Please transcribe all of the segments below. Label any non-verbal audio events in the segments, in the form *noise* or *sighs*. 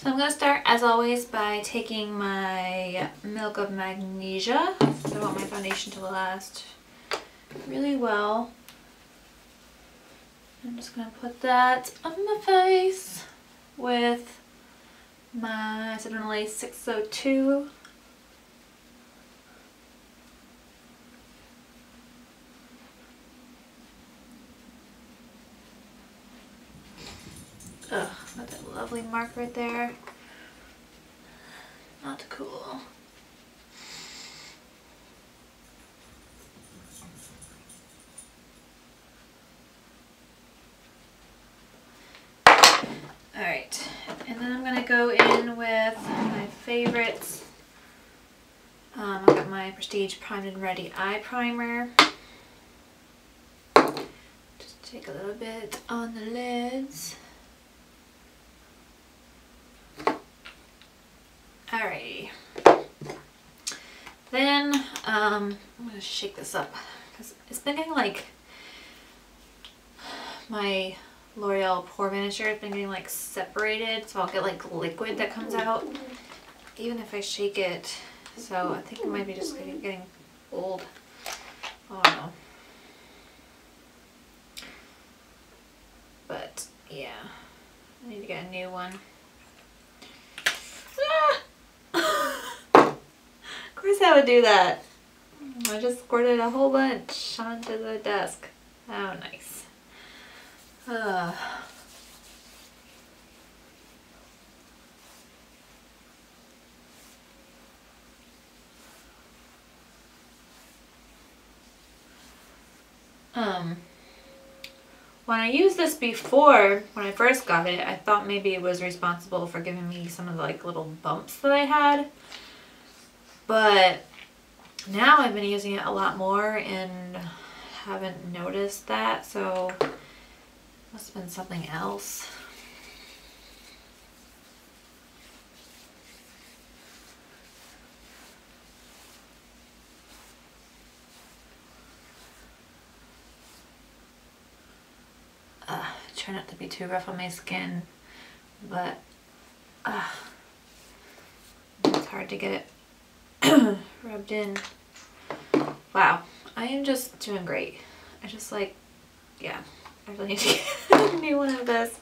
So I'm going to start as always by taking my Milk of Magnesia. I want my foundation to last really well. I'm just going to put that on my face with my Sedona Lace 602. Ugh, mark right there. Not cool. Alright, and then I'm going to go in with my favorites. Um, I've got my Prestige Primed and Ready Eye Primer. Just take a little bit on the lids. Then, um, I'm going to shake this up because it's been getting like my L'Oreal Pore Vanisher has been getting like separated so I'll get like liquid that comes out even if I shake it. So I think it might be just getting old. Oh no. But yeah, I need to get a new one. Of course I would do that. I just squirted a whole bunch onto the desk. Oh, nice. Uh. Um, when I used this before, when I first got it, I thought maybe it was responsible for giving me some of the like little bumps that I had. But now I've been using it a lot more and haven't noticed that, so must have been something else. Try not to be too rough on my skin, but uh, it's hard to get it *clears throat* rubbed in. Wow, I am just doing great. I just like, yeah, I really need to *laughs* get a new one of this.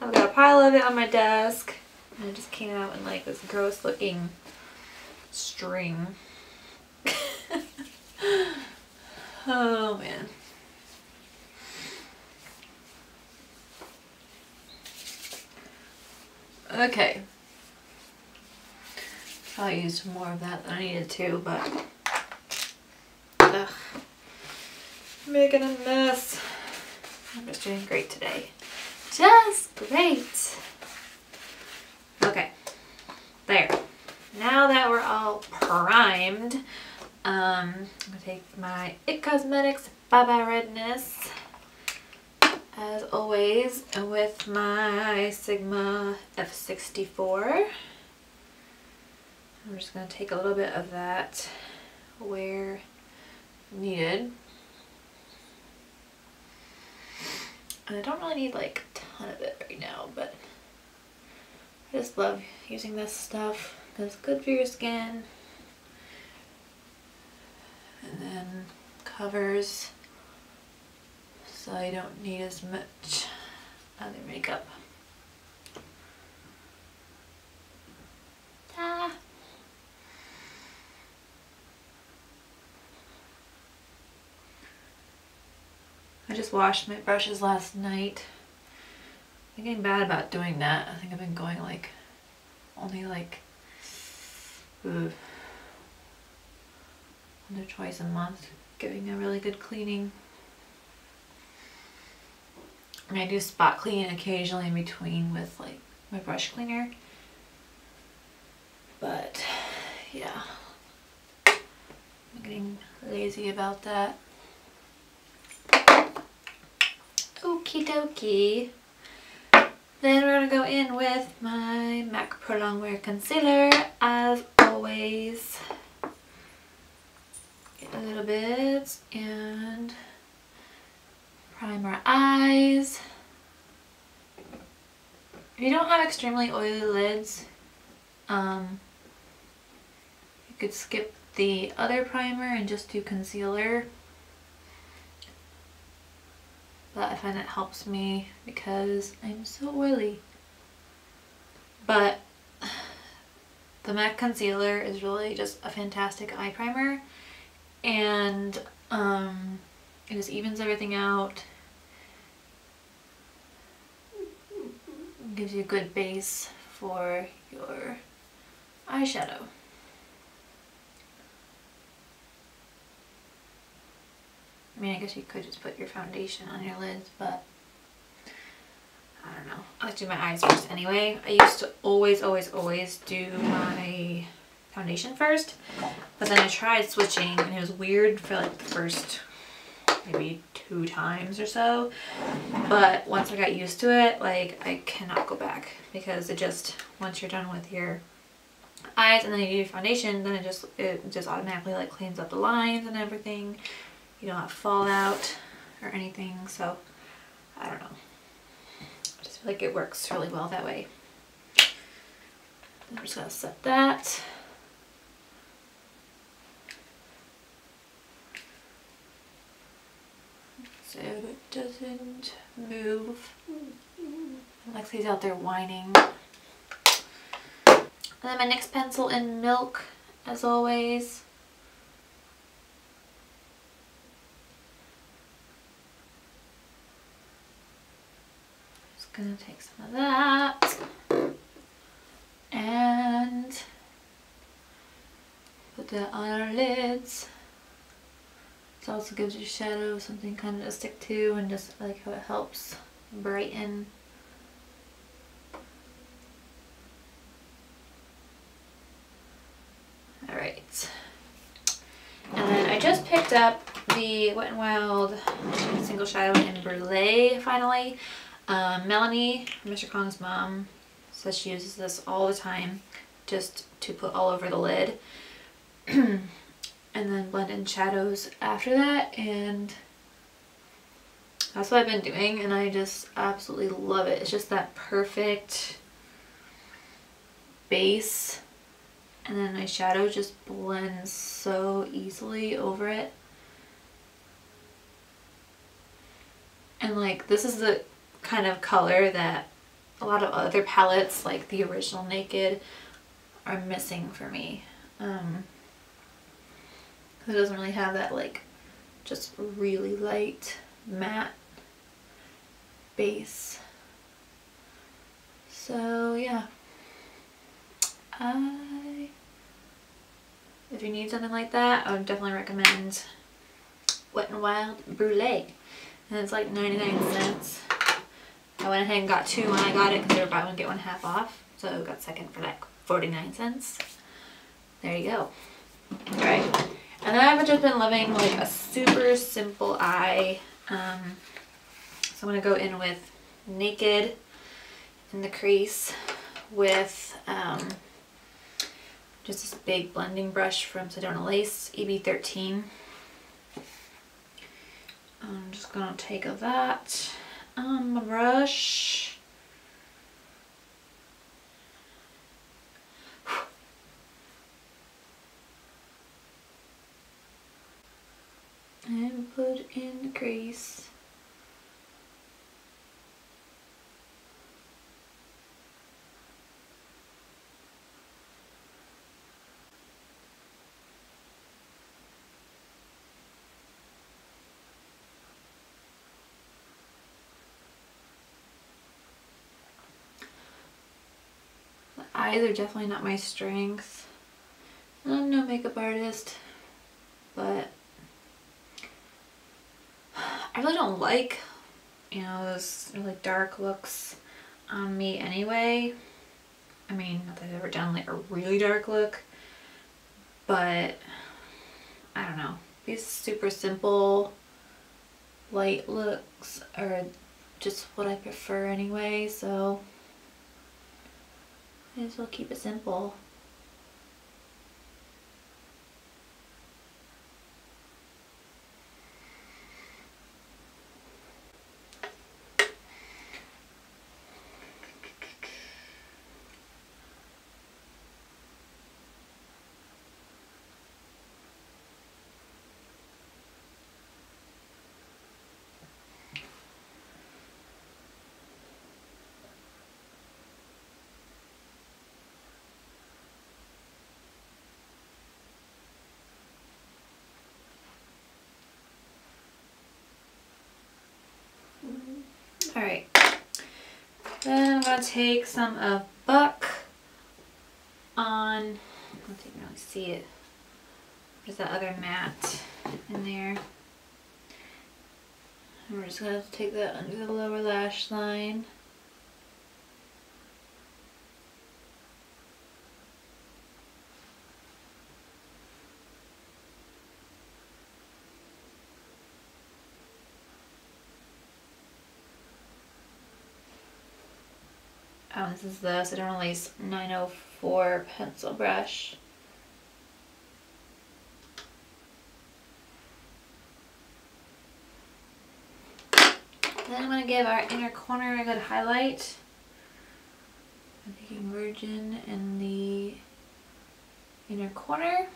I've got a pile of it on my desk and it just came out in like this gross looking string. *laughs* oh man. Okay, I used more of that than I needed to, but ugh, making a mess. I'm just doing great today. Just great. Okay, there. Now that we're all primed, um, I'm gonna take my IT Cosmetics Bye Bye Redness as always with my Sigma F64. I'm just going to take a little bit of that where needed. And I don't really need like a ton of it right now, but I just love using this stuff because it's good for your skin. And then covers so you don't need as much other makeup. Ta! Just washed my brushes last night. I'm getting bad about doing that. I think I've been going like only like ugh, once or twice a month, giving a really good cleaning. And I do spot cleaning occasionally in between with like my brush cleaner. But yeah, I'm getting lazy about that. Okie dokie. Then we're going to go in with my MAC Pro Longwear Concealer as always. Get a little bit and prime our eyes. if you don't have extremely oily lids, um, you could skip the other primer and just do concealer. I find it helps me because I'm so oily. But *sighs* the MAC concealer is really just a fantastic eye primer and um, it just evens everything out gives you a good base for your eyeshadow. I mean, I guess you could just put your foundation on your lids, but I don't know. I like to do my eyes first anyway. I used to always, always, always do my foundation first, but then I tried switching and it was weird for like the first maybe two times or so. But once I got used to it, like I cannot go back because it just, once you're done with your eyes and then you do your foundation, then it just, it just automatically like cleans up the lines and everything. You don't have fallout or anything. So I don't know. I just feel like it works really well that way. I'm just gonna set that. so it doesn't move. Lexi's out there whining. And then my NYX pencil in milk, as always. Gonna take some of that and put that on our lids. It also gives your shadow something kind of to stick to and just like how it helps brighten. Alright. And then I just picked up the Wet n Wild Single Shadow in Brulee finally. Um, Melanie, Mr. Kong's mom, says she uses this all the time just to put all over the lid. *clears throat* and then blend in shadows after that and that's what I've been doing and I just absolutely love it. It's just that perfect base and then my shadow just blends so easily over it. And like this is the kind of color that a lot of other palettes like the original Naked are missing for me. Um, it doesn't really have that like just really light matte base. So yeah, I, if you need something like that, I would definitely recommend Wet n Wild Brulee. And it's like 99 cents. I went ahead and got two when I got it because they were buy one get one half off. So I got second for like 49 cents. There you go. Alright. And then I've just been loving like a super simple eye. Um, so I'm going to go in with Naked in the crease with um, just this big blending brush from Sedona Lace EB13. I'm just going to take that Um, my brush *sighs* and put in the crease. The eyes are definitely not my strength. I'm no makeup artist, but *sighs* I really don't like, you know, those really dark looks on me anyway. I mean, not that I've ever done like a really dark look, but I don't know. These super simple light looks are just what I prefer anyway, so I as well keep it simple. Take some of Buck on, I don't think you really see it. There's that other matte in there. And we're just gonna take that under the lower lash line. This is the Sedona Lace 904 pencil brush. Then I'm going to give our inner corner a good highlight. I'm taking Virgin in the inner corner.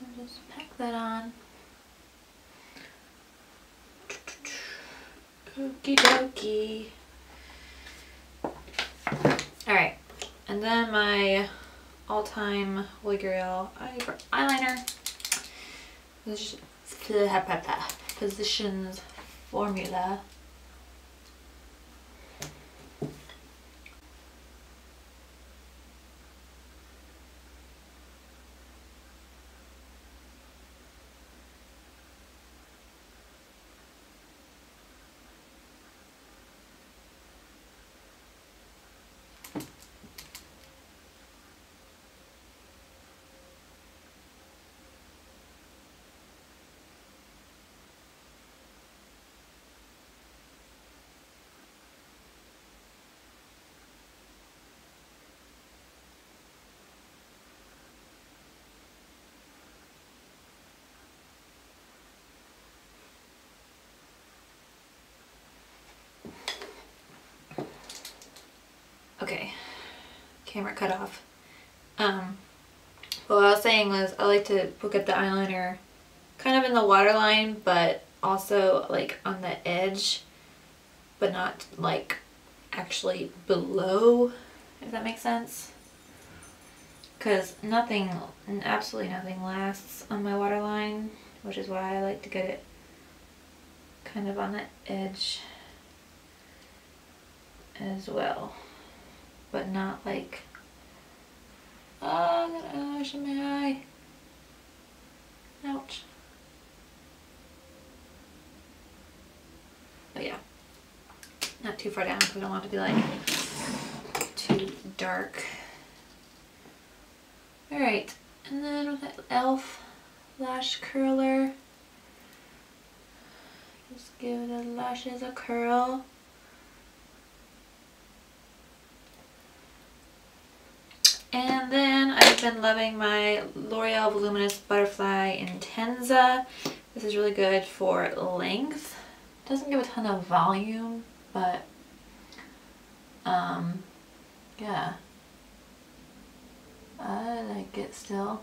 And just pack that on. Okie dokie. Alright, and then my all-time Holy Grail eyeliner. Physicians Formula. Okay, camera cut off. Um, what I was saying was I like to look at the eyeliner kind of in the waterline, but also like on the edge, but not like actually below, if that makes sense. Because nothing, absolutely nothing lasts on my waterline, which is why I like to get it kind of on the edge as well but not like, Ash in my eye. Ouch. But yeah, not too far down because I don't want it to be like too dark. Alright, and then with that e.l.f. lash curler, just give the lashes a curl. And then I've been loving my L'Oreal Voluminous Butterfly Intenza. This is really good for length. Doesn't give a ton of volume, but um, yeah. I like it still.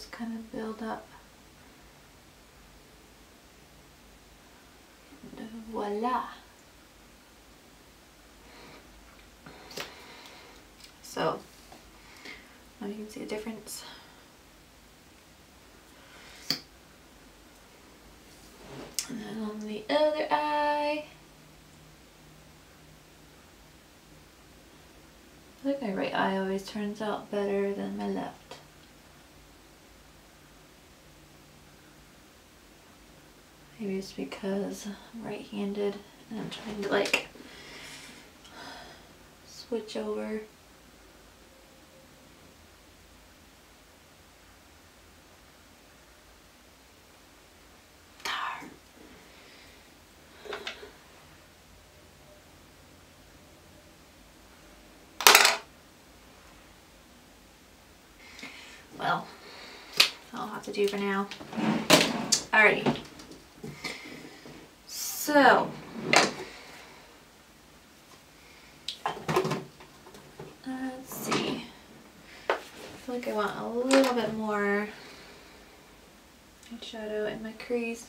Just kind of build up. And voila. So, now you can see the difference. And then on the other eye. I think my right eye always turns out better than my left. Maybe it's because I'm right-handed and I'm trying to like switch over. Well, I'll have to do for now. Alrighty. So, let's see. I feel like I want a little bit more shadow in my crease.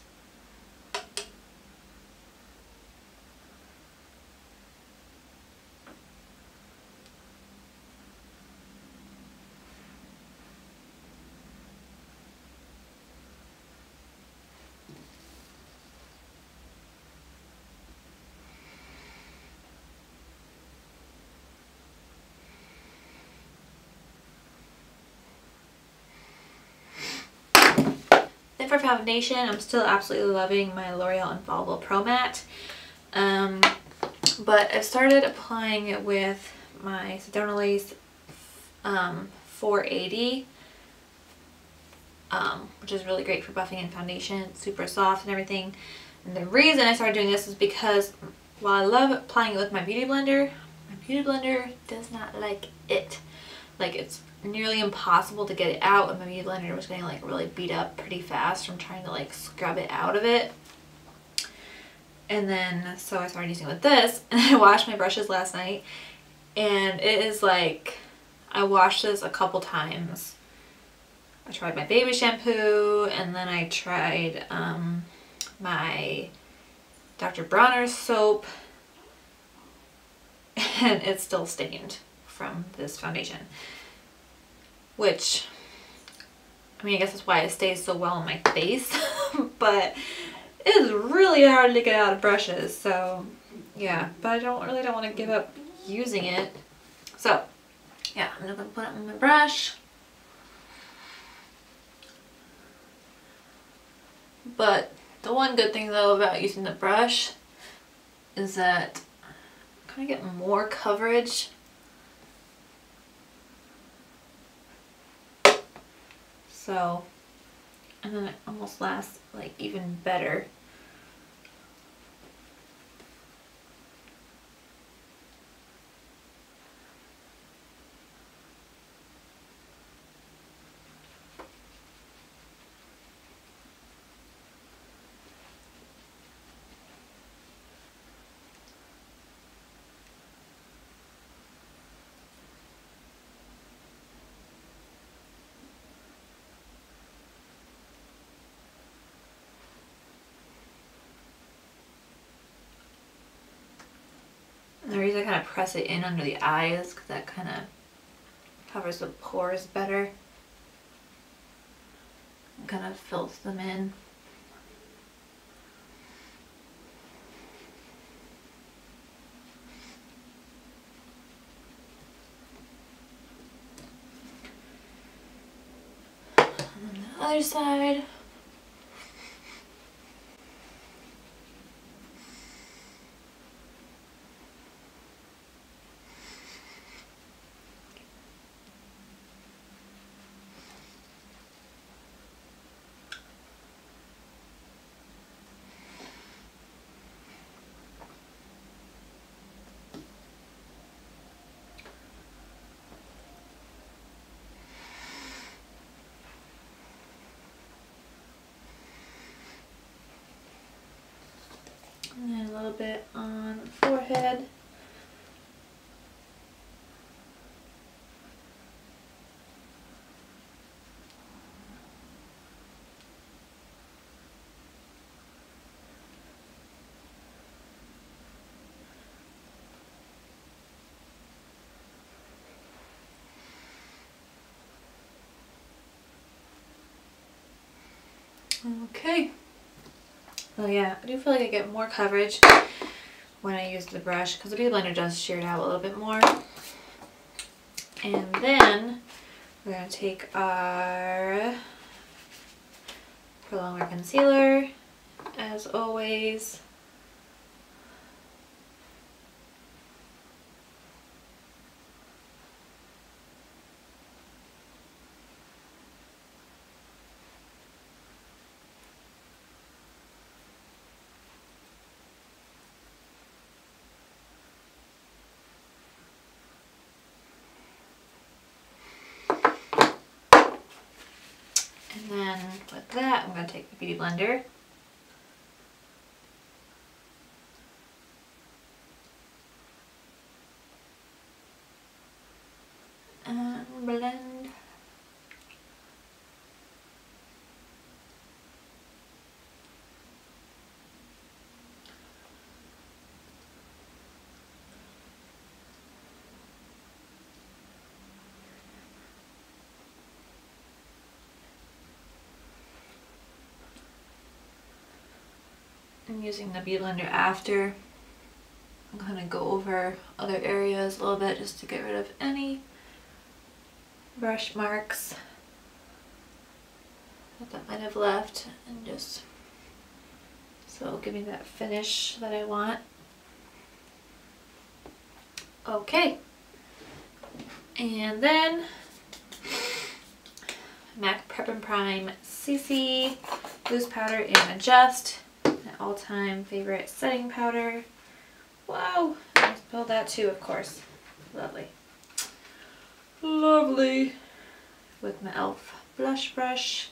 For foundation, I'm still absolutely loving my L'Oreal Infallible Pro Matte. Um, but I've started applying it with my Sedona Lace um, 480, um, which is really great for buffing and foundation. Super soft and everything. And the reason I started doing this is because while I love applying it with my Beauty Blender, my Beauty Blender does not like it. Like it's nearly impossible to get it out and my Beauty Blender was getting like really beat up pretty fast from trying to like scrub it out of it. And then, so I started using it with this *laughs* and I washed my brushes last night and it is like, I washed this a couple times. I tried my baby shampoo and then I tried um, my Dr. Bronner's soap *laughs* and it's still stained from this foundation. Which, I mean, I guess that's why it stays so well on my face, *laughs* but it is really hard to get out of brushes, so yeah, but I don't really don't want to give up using it. So, yeah, I'm gonna put it on my brush. But the one good thing though about using the brush is that kind of get more coverage So, and then it almost lasts like even better. Press it in under the eyes because that kind of covers the pores better kind of fills them in. And then the other side. And then a little bit on the forehead. Okay. Oh yeah, I do feel like I get more coverage when I use the brush because the Beauty Blender does shear it out a little bit more. And then we're going to take our Prolong Wear Concealer, as always. And then with to take the Beauty Blender. And blend. Using the Beauty Blender after. I'm gonna go over other areas a little bit just to get rid of any brush marks that, that might have left and just so give me that finish that I want. Okay. And then MAC Prep and Prime CC Loose Powder and Adjust. All-time favorite setting powder. Wow. I spilled that too, of course. Lovely. Lovely. With my e.l.f. blush brush.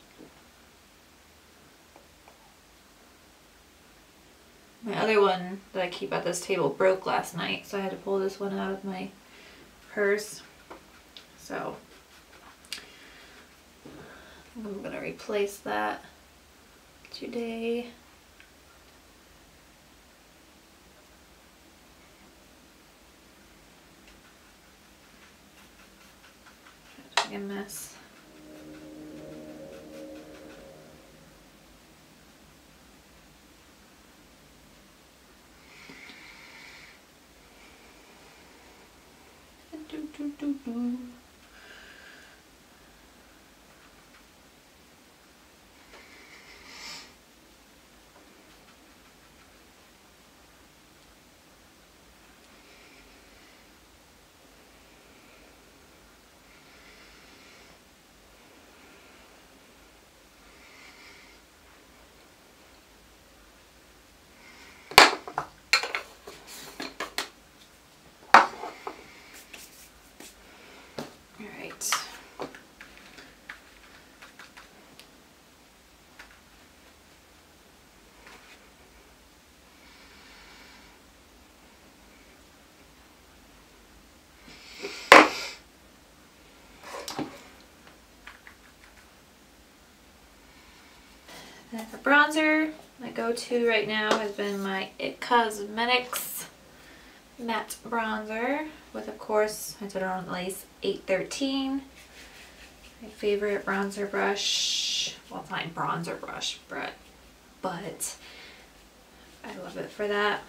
My other one that I keep at this table broke last night, so I had to pull this one out of my purse. So I'm gonna replace that today. A mess. Do, do, do, do. All right. Then for bronzer, my go-to right now has been my IT Cosmetics matte bronzer with of course I did it on lace 813 my favorite bronzer brush well it's not bronzer brush but but I love it for that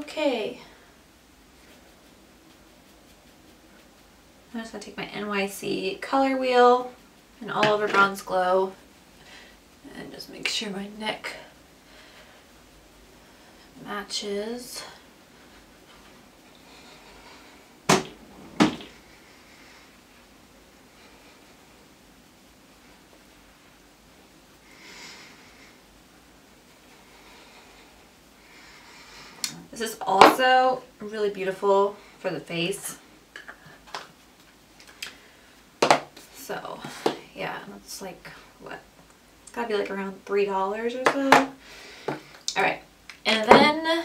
Okay. I'm just gonna take my NYC color wheel and all over bronze glow and just make sure my neck matches. This is also really beautiful for the face. So, yeah, it's like, what? It's gotta be like around $3 or so. Alright, and then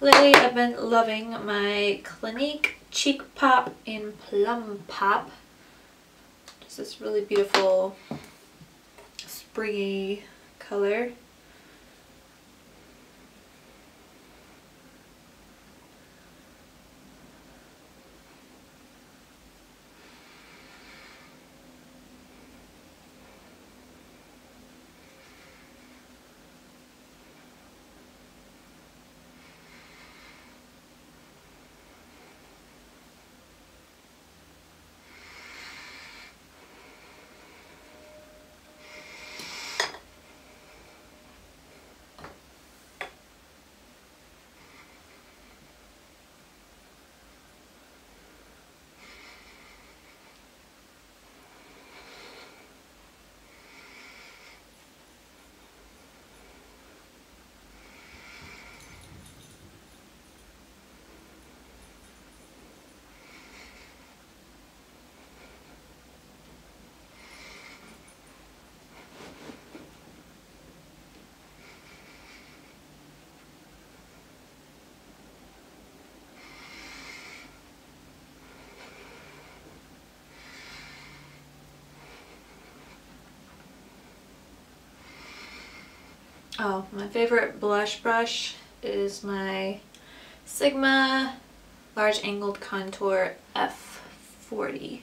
lately I've been loving my Clinique Cheek Pop in Plum Pop. Just this really beautiful springy color. Oh, my favorite blush brush is my Sigma Large Angled Contour F40.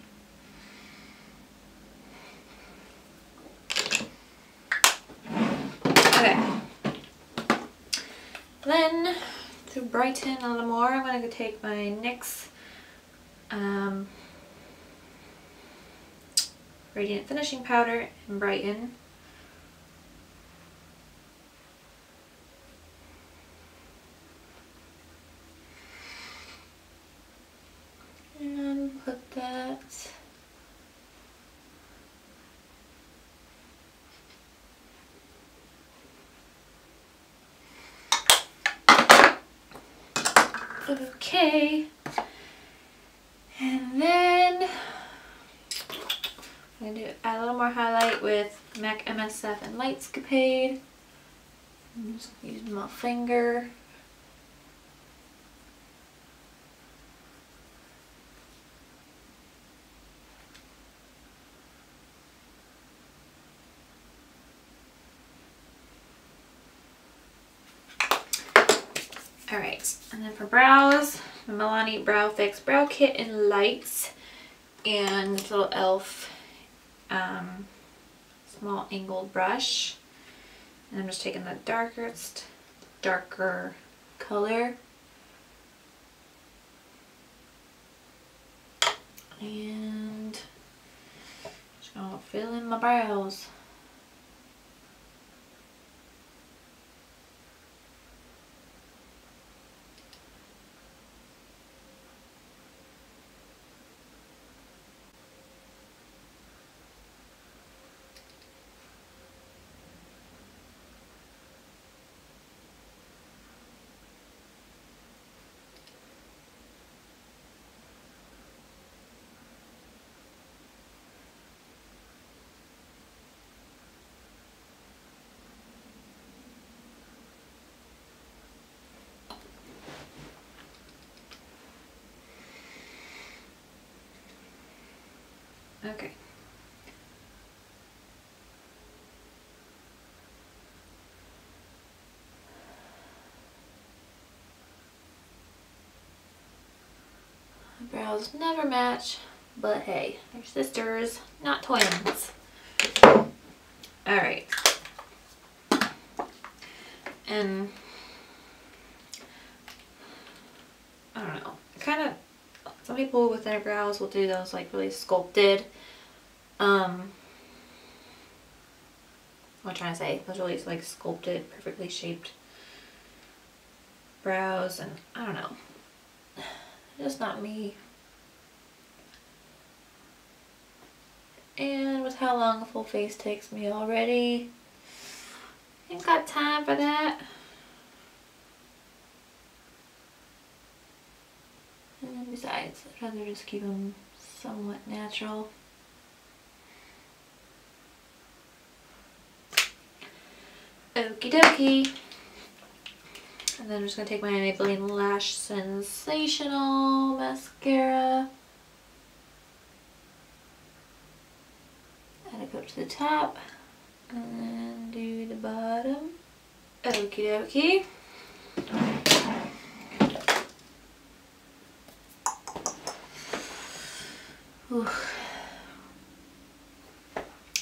Okay. Then, to brighten a little more, I'm going to take my NYX um, Radiant Finishing Powder and brighten. And put that Okay. And then I'm going to add a little more highlight with MAC MSF and Lightscapade. I'm just using my finger. Alright, brows, Milani Brow Fix Brow Kit in Lights and this little e.l.f. Um, small angled brush. And I'm just taking the darkest, darker color. And just gonna fill in my brows. Okay. Brows never match, but hey, they're sisters, not twins. Alright. And I don't know. Kind of some people with their brows will do those like really sculpted. Um, what am trying to say? Those really like sculpted, perfectly shaped brows and I don't know. *sighs* Just not me. And with how long a full face takes me already, ain't got time for that. And besides, I'd rather just keep them somewhat natural. Okie dokie. And then I'm just going to take my Maybelline Lash Sensational Mascara. Add a coat to the top. And then do the bottom. Okie dokie. I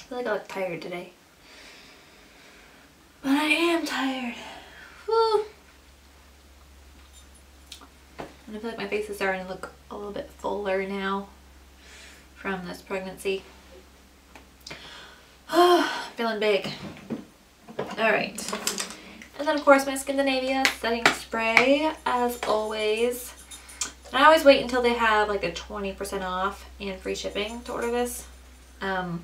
feel like I look tired today. But I am tired. Whew. And I feel like my face is starting to look a little bit fuller now from this pregnancy. *sighs* Feeling big. Alright. And then of course my Skindinavia setting spray as always. I always wait until they have like a 20% off and free shipping to order this. Um,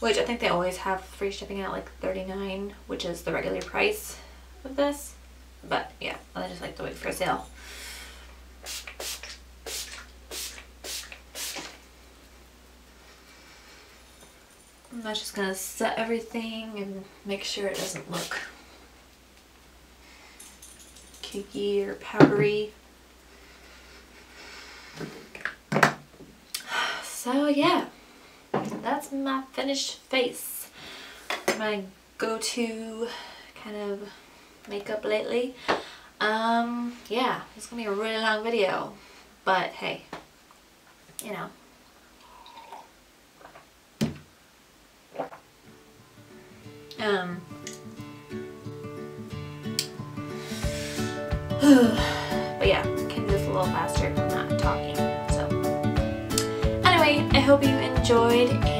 which I think they always have free shipping at like 39 which is the regular price of this. But yeah, I just like to wait for a sale. I'm just to set everything and make sure it doesn't look cakey or powdery. So yeah, that's my finished face. My go-to kind of makeup lately. Um, yeah, it's gonna be a really long video, but hey, you know. Um, *sighs* *sighs* hope you enjoyed